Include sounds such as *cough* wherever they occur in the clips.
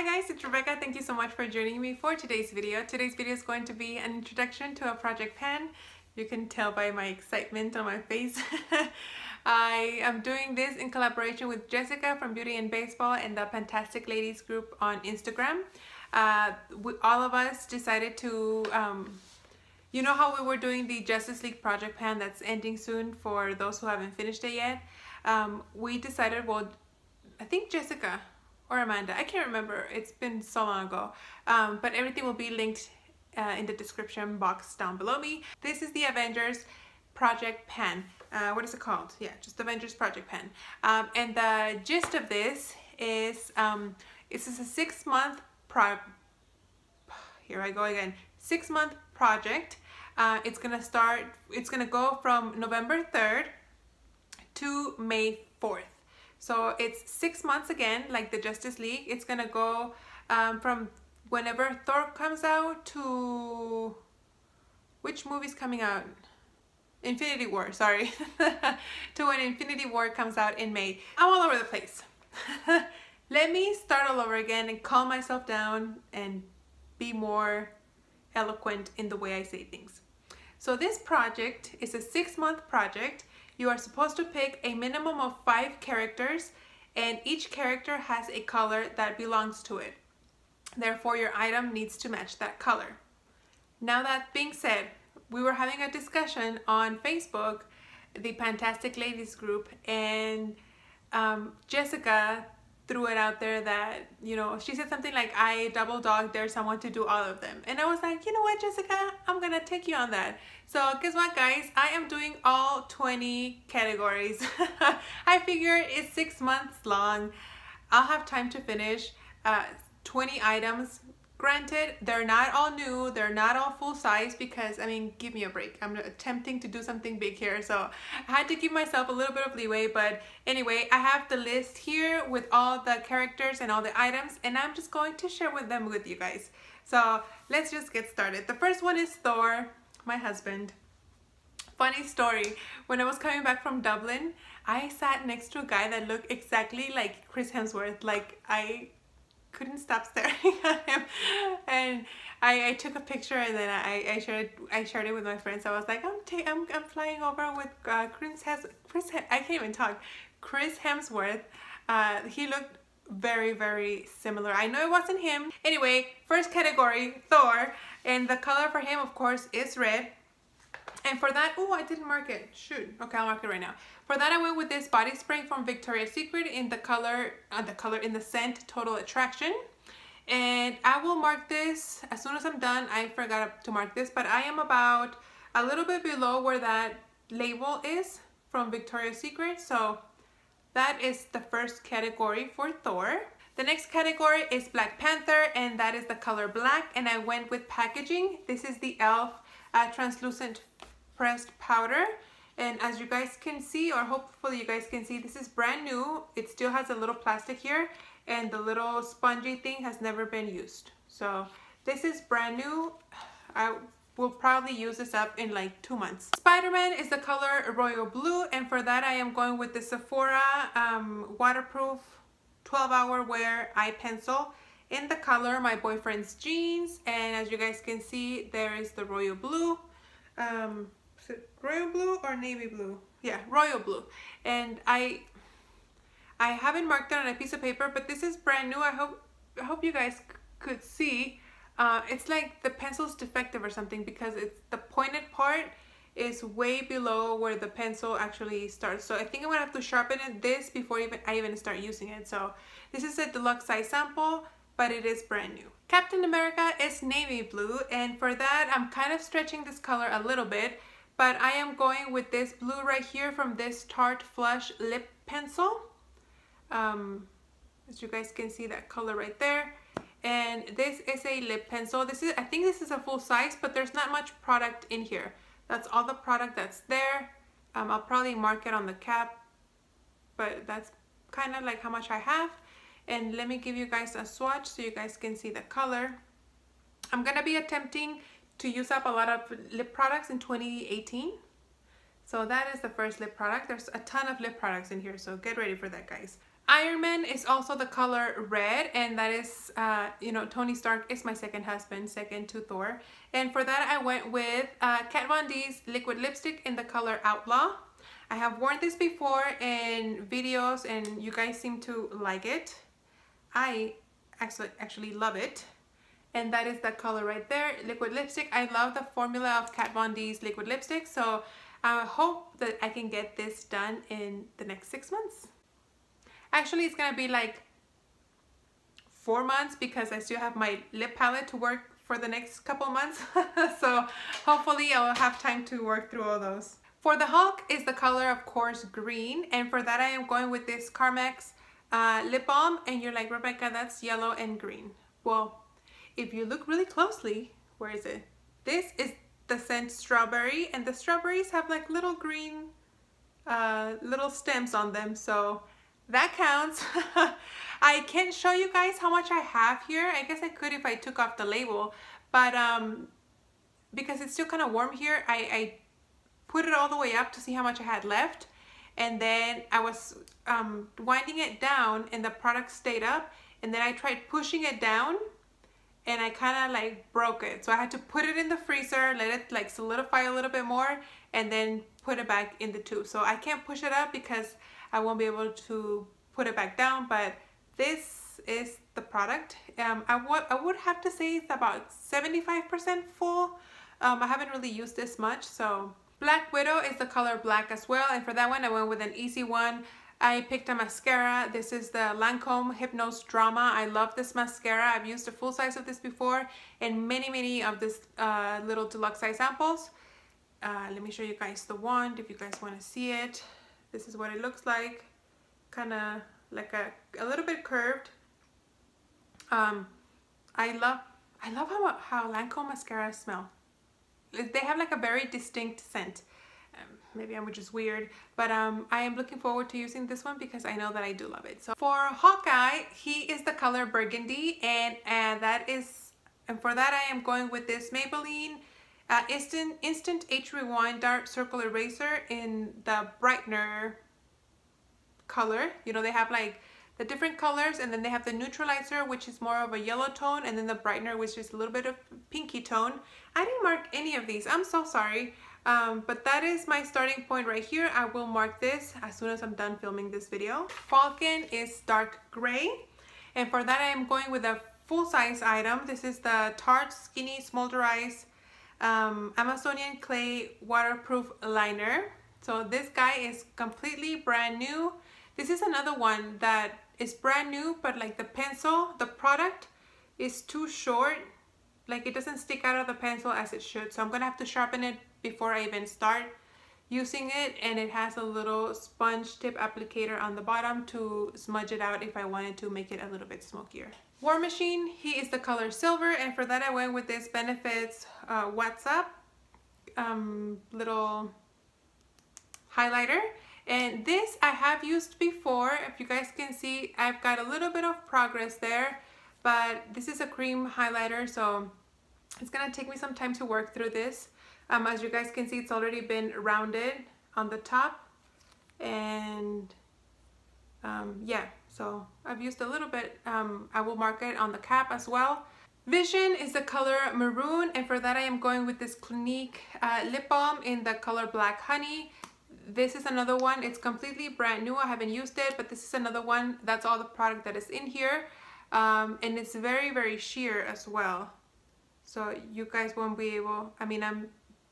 Hi guys, it's Rebeca. Thank you so much for joining me for today's video. Today's video is going to be an introduction to a project pan. You can tell by my excitement on my face. *laughs* I am doing this in collaboration with Jessica from Beauty and Baseball and the Pantastic Ladies group on Instagram. Uh, we, all of us decided to, um, you know how we were doing the Justice League project pan that's ending soon for those who haven't finished it yet? Um, we decided, well, I think Jessica or Amanda. I can't remember. It's been so long ago. Um, but everything will be linked uh, in the description box down below me. This is the Avengers Project Pan. Uh, what is it called? Yeah, just Avengers Project Pan. Um, and the gist of this is um, this is a six month pro. Here I go again. Six month project. Uh, it's gonna start. It's gonna go from November 3rd to May 4th. So it's six months again, like the Justice League. It's gonna go um, from whenever Thor comes out to which movie's coming out? Infinity War, sorry. *laughs* to when Infinity War comes out in May. I'm all over the place. *laughs* Let me start all over again and calm myself down and be more eloquent in the way I say things. So this project is a six month project you are supposed to pick a minimum of five characters and each character has a color that belongs to it. Therefore, your item needs to match that color. Now that being said, we were having a discussion on Facebook, the Pantastic Ladies group, and um, Jessica threw it out there that, you know, she said something like, I double dog dare someone to do all of them. And I was like, you know what, Jessica, I'm gonna take you on that. So guess what, guys? I am doing all 20 categories. *laughs* I figure it's six months long. I'll have time to finish uh, 20 items Granted, they're not all new, they're not all full size because, I mean, give me a break. I'm attempting to do something big here, so I had to give myself a little bit of leeway, but anyway, I have the list here with all the characters and all the items, and I'm just going to share with them with you guys. So let's just get started. The first one is Thor, my husband. Funny story, when I was coming back from Dublin, I sat next to a guy that looked exactly like Chris Hemsworth. Like, I couldn't stop staring *laughs* at him and I, I took a picture and then I, I shared I shared it with my friends. I was like, I'm I'm, I'm flying over with uh, Chris has Chris I can't even talk. Chris Hemsworth. Uh, he looked very very similar. I know it wasn't him. Anyway, first category Thor, and the color for him of course is red. And for that, oh, I didn't mark it. Shoot. Okay, I'll mark it right now. For that, I went with this body spray from Victoria's Secret in the color, uh, the color in the scent Total Attraction. And I will mark this as soon as I'm done. I forgot to mark this, but I am about a little bit below where that label is from Victoria's Secret. So that is the first category for Thor. The next category is Black Panther and that is the color black and I went with packaging. This is the e.l.f. Uh, translucent pressed powder and as you guys can see or hopefully you guys can see this is brand new. It still has a little plastic here and the little spongy thing has never been used. So this is brand new. I will probably use this up in like two months. Spider-Man is the color royal blue and for that I am going with the Sephora um, waterproof 12 hour wear eye pencil. In the color my boyfriend's jeans and as you guys can see there is the royal blue. Um, it royal blue or navy blue? Yeah, royal blue. And I I haven't marked it on a piece of paper, but this is brand new. I hope I hope you guys could see. Uh, it's like the pencil's defective or something because it's the pointed part is way below where the pencil actually starts. So I think I'm gonna have to sharpen it this before even I even start using it. So this is a deluxe size sample, but it is brand new. Captain America is navy blue and for that I'm kind of stretching this color a little bit but I am going with this blue right here from this Tarte Flush lip pencil. Um, as you guys can see that color right there. And this is a lip pencil. This is I think this is a full size but there's not much product in here. That's all the product that's there. Um, I'll probably mark it on the cap but that's kind of like how much I have. And let me give you guys a swatch so you guys can see the color. I'm gonna be attempting to use up a lot of lip products in 2018 so that is the first lip product there's a ton of lip products in here so get ready for that guys Iron Man is also the color red and that is, uh, you know, Tony Stark is my second husband, second to Thor. And for that I went with uh, Kat Von D's liquid lipstick in the color Outlaw. I have worn this before in videos and you guys seem to like it. I actually, actually love it. And that is the color right there, liquid lipstick. I love the formula of Kat Von D's liquid lipstick. So I hope that I can get this done in the next six months. Actually, it's gonna be like four months because I still have my lip palette to work for the next couple months. *laughs* so hopefully I'll have time to work through all those. For the Hulk is the color, of course, green. And for that, I am going with this Carmex uh, lip balm. And you're like, Rebeca, that's yellow and green. Well, if you look really closely, where is it? This is the scent strawberry. And the strawberries have like little green, uh, little stems on them. So that counts. *laughs* I can't show you guys how much I have here. I guess I could if I took off the label, but um, because it's still kind of warm here, I, I put it all the way up to see how much I had left. And then I was um, winding it down and the product stayed up. And then I tried pushing it down and I kind of like broke it. So I had to put it in the freezer, let it like solidify a little bit more and then put it back in the tube. So I can't push it up because I won't be able to put it back down, but this is the product. Um, I, I would have to say it's about 75% full. Um, I haven't really used this much, so Black Widow is the color black as well, and for that one I went with an easy one. I picked a mascara. This is the Lancome Hypnose Drama. I love this mascara. I've used a full size of this before and many, many of this uh, little deluxe size samples. Uh, let me show you guys the wand if you guys want to see it. This is what it looks like. Kind of like a, a little bit curved. Um, I love I love how, how Lancome mascara smell. They have like a very distinct scent. Maybe I'm just weird, but um, I am looking forward to using this one because I know that I do love it. So for Hawkeye, he is the color burgundy and, and that is, and for that I am going with this Maybelline uh, Instant, Instant Age Rewind Dark Circle Eraser in the Brightener color. You know, they have like the different colors and then they have the neutralizer which is more of a yellow tone and then the brightener which is a little bit of pinky tone. I didn't mark any of these. I'm so sorry. Um, but that is my starting point right here. I will mark this as soon as I'm done filming this video. Falcon is dark gray. And for that I am going with a full-size item. This is the Tarte Skinny SmolderEYES um, Amazonian Clay Waterproof Liner. So this guy is completely brand new. This is another one that is brand new, but like the pencil, the product is too short. Like it doesn't stick out of the pencil as it should. So I'm gonna have to sharpen it before I even start using it. And it has a little sponge tip applicator on the bottom to smudge it out if I wanted to make it a little bit smokier. War Machine, he is the color silver. And for that I went with this Benefits uh, Watt's Up um, little highlighter and this I have used before. If you guys can see, I've got a little bit of progress there, but this is a cream highlighter, so it's gonna take me some time to work through this. Um, as you guys can see, it's already been rounded on the top. And um, yeah, so I've used a little bit. Um, I will mark it on the cap as well. Vision is the color maroon. And for that I am going with this Clinique uh, lip balm in the color Black Honey. This is another one. It's completely brand new. I haven't used it but this is another one. That's all the product that is in here. Um, and it's very very sheer as well. So you guys won't be able i mean i'm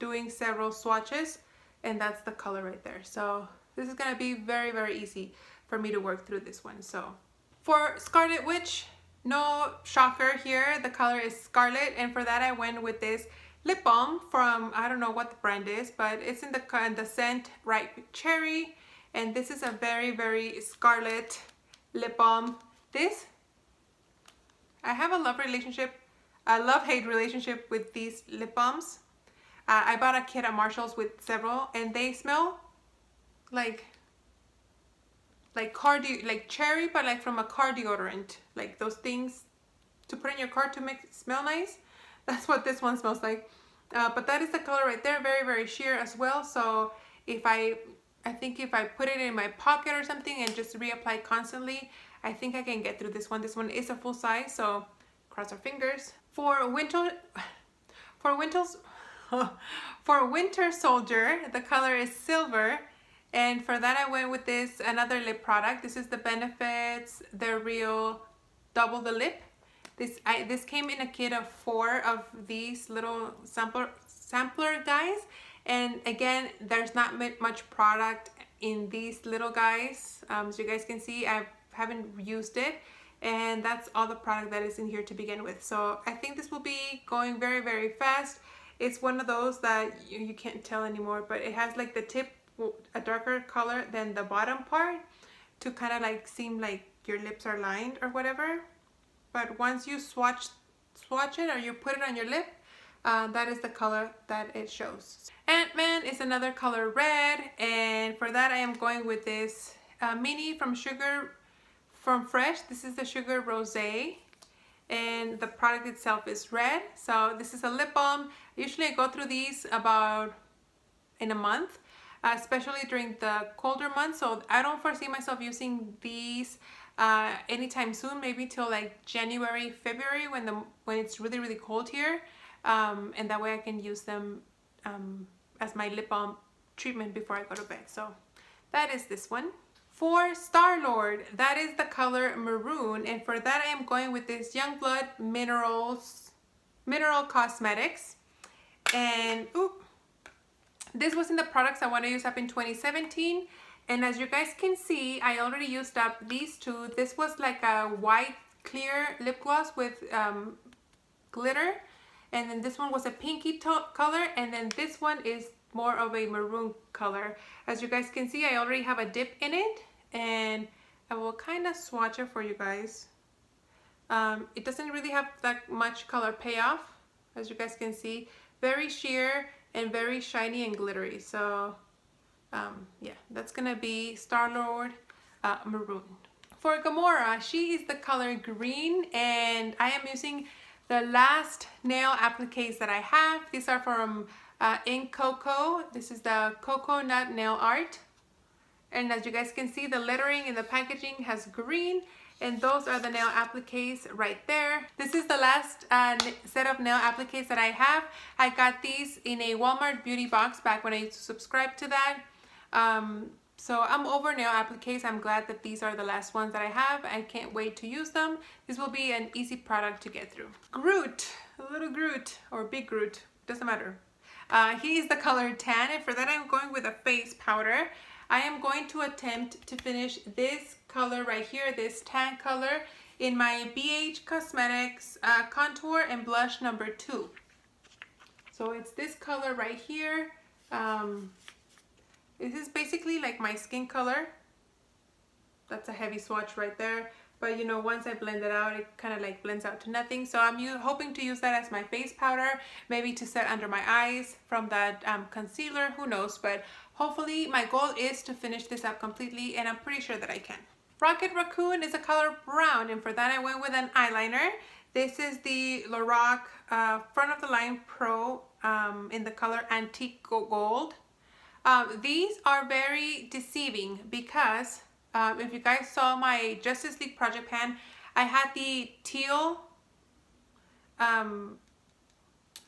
doing several swatches and that's the color right there so this is gonna be very very easy for me to work through this one so for scarlet witch no shocker here the color is scarlet and for that i went with this lip balm from, I don't know what the brand is, but it's in the, in the scent Ripe Cherry. And this is a very, very scarlet lip balm. This, I have a love relationship, a love-hate relationship with these lip balms. Uh, I bought a kit at Marshall's with several and they smell like like car like cherry but like from a car deodorant like those things to put in your car to make it smell nice *laughs* that's what this one smells like. Uh, but that is the color right there, very, very sheer as well. So if I I think if I put it in my pocket or something and just reapply constantly, I think I can get through this one. This one is a full size, so cross our fingers. For winter, *sighs* for winters, *laughs* for winter soldier, the color is silver. And for that I went with this, another lip product. This is the Benefits, the Real Double the Lip. This I, this came in a kit of four of these little sampler sampler guys and again there's not much product in these little guys um, so you guys can see I haven't used it and that's all the product that is in here to begin with so I think this will be going very very fast it's one of those that you, you can't tell anymore but it has like the tip a darker color than the bottom part to kind of like seem like your lips are lined or whatever but once you swatch swatch it or you put it on your lip uh, that is the color that it shows. Ant-Man is another color red and for that I am going with this uh, mini from Sugar from Fresh. This is the Sugar Rosé and the product itself is red. So this is a lip balm. Usually I go through these about in a month, especially during the colder months. So I don't foresee myself using these uh, anytime soon, maybe till like January, February when the when it's really really cold here um, and that way I can use them um, as my lip balm treatment before I go to bed. So that is this one. For Star-Lord, that is the color maroon and for that I am going with this Youngblood Minerals Mineral Cosmetics. And oop, this was in the products I want to use up in 2017 and as you guys can see I already used up these two. This was like a white clear lip gloss with um, glitter. And then this one was a pinky color and then this one is more of a maroon color. As you guys can see I already have a dip in it and I will kind of swatch it for you guys um, it doesn't really have that much color payoff as you guys can see very sheer and very shiny and glittery so um, yeah that's gonna be Star-Lord uh, maroon for Gamora she is the color green and I am using the last nail appliques that I have, these are from uh, Incoco. This is the Coconut Nail Art. And as you guys can see, the lettering in the packaging has green and those are the nail appliques right there. This is the last uh, set of nail appliques that I have. I got these in a Walmart beauty box back when I used to subscribe to that. Um, so I'm over nail appliques. I'm glad that these are the last ones that I have. I can't wait to use them. This will be an easy product to get through. Groot, a little Groot or big Groot, doesn't matter. Uh, he is the color tan and for that I'm going with a face powder. I am going to attempt to finish this color right here, this tan color in my BH Cosmetics uh, contour and blush number two. So it's this color right here. Um, this is basically like my skin color. That's a heavy swatch right there. But you know, once I blend it out, it kind of like blends out to nothing. So I'm hoping to use that as my face powder, maybe to set under my eyes from that um, concealer, who knows. But hopefully my goal is to finish this up completely and I'm pretty sure that I can. Rocket Raccoon is a color brown and for that I went with an eyeliner. This is the Lorac uh, Front of the Line Pro um, in the color Antique Gold. Um, these are very deceiving because um, if you guys saw my Justice League project pan, I had the teal um,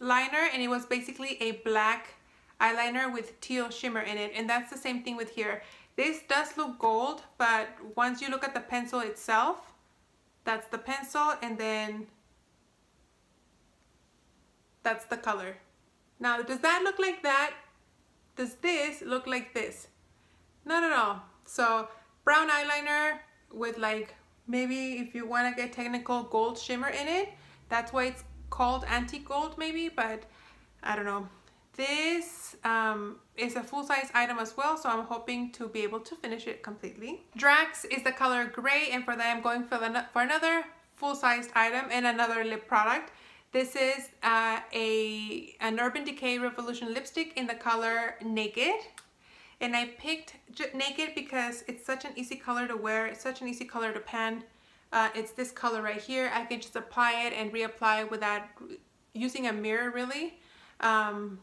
liner and it was basically a black eyeliner with teal shimmer in it and that's the same thing with here. This does look gold but once you look at the pencil itself, that's the pencil and then that's the color. Now does that look like that? does this look like this? Not at all. So brown eyeliner with like maybe if you want to get technical gold shimmer in it. That's why it's called antique gold maybe, but I don't know. This um, is a full-size item as well, so I'm hoping to be able to finish it completely. Drax is the color gray, and for that I'm going for, the, for another full-sized item and another lip product. This is uh, a an Urban Decay Revolution lipstick in the color Naked. And I picked Naked because it's such an easy color to wear. It's such an easy color to pan. Uh, it's this color right here. I can just apply it and reapply without using a mirror really. Um,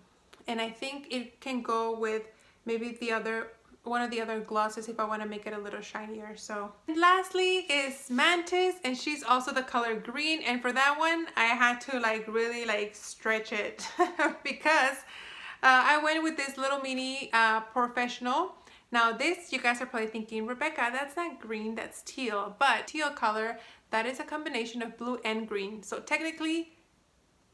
and I think it can go with maybe the other one of the other glosses if I want to make it a little shinier. So and lastly is Mantis and she's also the color green and for that one I had to like really like stretch it *laughs* because I went with this little mini uh, professional now this, you guys are probably thinking, Rebeca, that's not green, that's teal. But teal color, that is a combination of blue and green. So technically,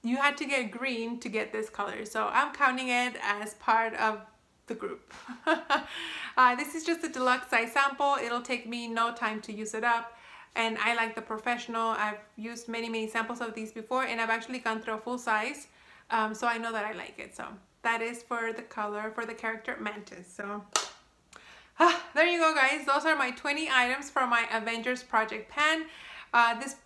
you had to get green to get this color. So I'm counting it as part of the group. *laughs* uh, this is just a deluxe size sample. It'll take me no time to use it up. And I like the professional. I've used many, many samples of these before and I've actually gone through a full size. Um, so I know that I like it. So that is for the color, for the character Mantis. So Ah, there you go guys. Those are my 20 items for my Avengers Project Pan. Uh, this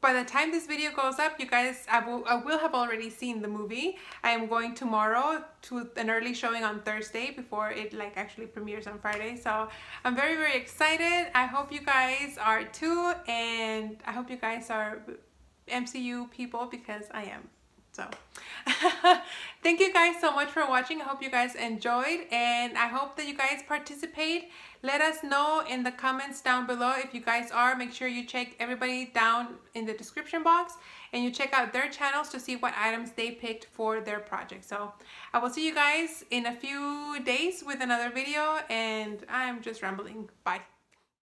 by the time this video goes up, you guys, I will, I will have already seen the movie. I am going tomorrow to an early showing on Thursday before it like actually premieres on Friday. So I'm very, very excited. I hope you guys are too. And I hope you guys are MCU people because I am. So *laughs* thank you guys so much for watching. I hope you guys enjoyed and I hope that you guys participate. Let us know in the comments down below if you guys are. Make sure you check everybody down in the description box and you check out their channels to see what items they picked for their project. So I will see you guys in a few days with another video and I'm just rambling. Bye.